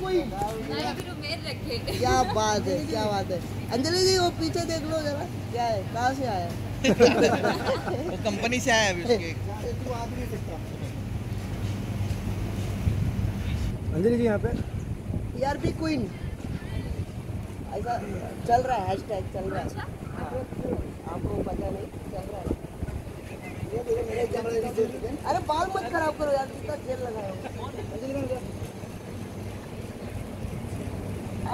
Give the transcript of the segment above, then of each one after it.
कोई क्या बात है क्या बात है। अंजलि जी वो पीछे देख लो जरा। क्या है कहाँ से आया? वो कंपनी से आया अभी अंजलि जी यहाँ पे। यार भी क्वीन ऐसा चल रहा है हैशटैग चल रहा है। आपको पता नहीं चल रहा है। ये देखो मेरे ज़बरदस्ती अरे बाल मत खराब करो यार कितना जेल लगाया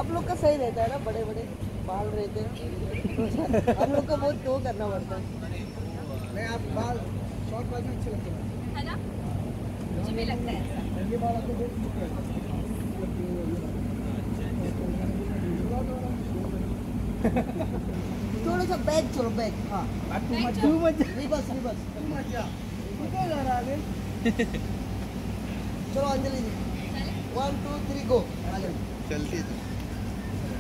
आप लोग का सही रहता है ना बड़े बड़े बाल रहते हैं। हम लोग को बहुत क्यों करना पड़ता है। मैं आप बाल शॉर्ट बाल में अच्छे लगते हैं। है ना? मुझे भी लगता है ऐसा। ये बाल आपको बहुत थोड़ा सा बैग छोड़ो बैग हाँ। टू मच रिवर्स रिवर्स निकल जा रहा है चलो Anjali ji. One two three go चलती है।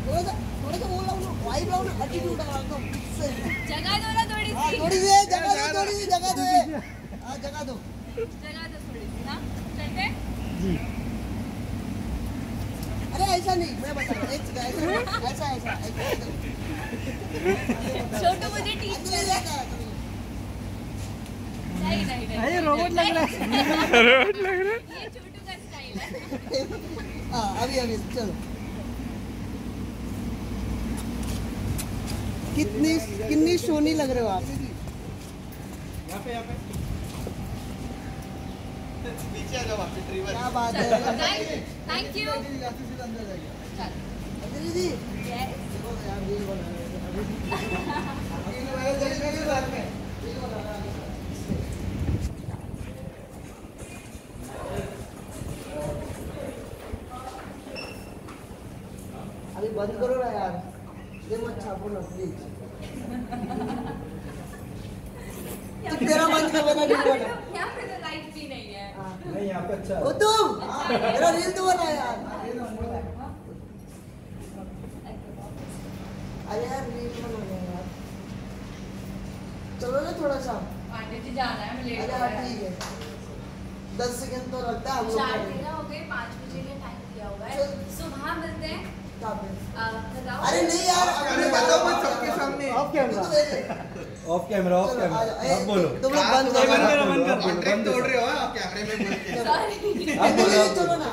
थोड़ा सा थोड़ा सा वो लाओ ना वाइब लाओ ना एटीट्यूड लगाओ से जगह दो ना थोड़ी सी थोड़ी सी जगह दो थोड़ी सी जगह दो ये। हाँ जगह दो जगह दो थोड़ी सी ना चलते अरे ऐसा नहीं मैं बता रहा एक ऐसा ऐसा ऐसा ऐसा छोटू मुझे टीच कर जी ऐसा ऐसा। नहीं नहीं नहीं ये रोबोट लग रहा है रोबोट लग रहा है ये छोटू का स्टाइल है हाँ अभी अभी चलो कितनी कितनी सोनी लग रहे हो आप? क्या बात है? थैंक यू हैं। अभी बंद करो ना यार। ये मत छापो ना प्लीज़ तेरा बंद कर देना रील बना। यहाँ पे तो लाइट भी नहीं है। नहीं यहाँ पे अच्छा ओ तुम मेरा रील तो बना यार। अरे यार रील बना यार। चलो ना थोड़ा सा। पांडे जी जाना है मैं लेट अरे हो हाँ रहा ठीक है। दस सेकंड तो लगता है हम लोग चार का तेरह हो गए पाँच बजे का टाइम दिया हुआ है। सुबह मिलते हैं। अरे नहीं यार अरे बताओ मत सबके सामने। Off camera off camera off camera अब बोलो। तुम लोग बंद करो। बंद करो, बंद करो। कॉन्ट्रैक्ट तोड़ रहे हो आप कैमरे में बोल के सॉरी अब बोलो चलो ना।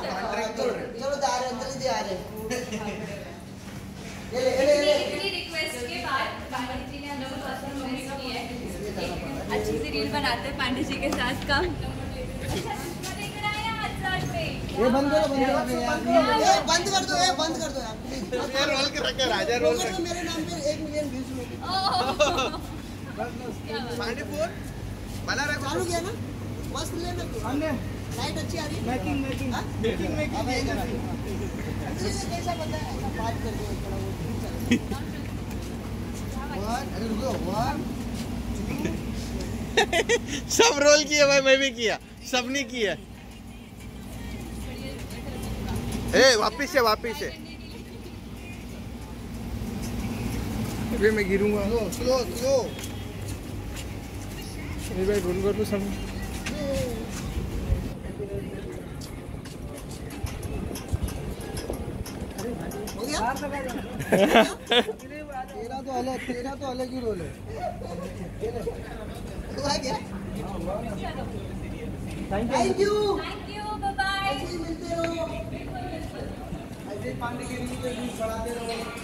तोड़ रहे। चलो जा रहे हैं अंजलि जी आ रहे ये ले ये ले ये ले। इतनी रिक्वेस्ट के बाद पांडे जी ने हम लोग को पर्सनल रिक्वेस्ट की है अच्छी सी रील बनाते हैं पांडे जी के साथ। का अच्छा चश्मा लेकर आए हैं आज साथ में ये बंद करो बंद करो कर। दो ये बंद कर दो यार। ये रोल के रखे राजा रोल रोल में मेरे नाम पे एक मिलियन व्यूज़ हो क्या रहा चालू किया ना? मस्त लेना हमने लाइट अच्छी आ रही है? मेकिंग मेकिंग हाँ? मेकिंग मेकिंग कैसा बंदा है? बात कर दो थोड़ा वो ठीक चल वन अरे रुको वन सब रोल किए भाई मैं भी किया। सबने किया। ए वापिस से वापिस से अभी मैं गिरूँगा। Slow slow. अरे भाई बोल कर तो सब तेरा तो अलग तेरा तो अलग ही रोल है। तो आ गया। Thank thank you thank you bye bye ऐसे ही मिलते रहो अजय पांडे के लिए बढ़ाते रहो।